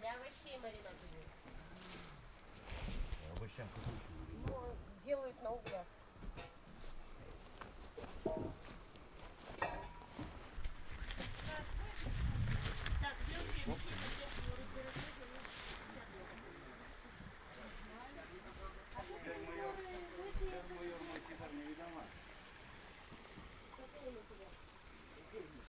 для овощей маринад. делают. Овощам Ну, делают на углях.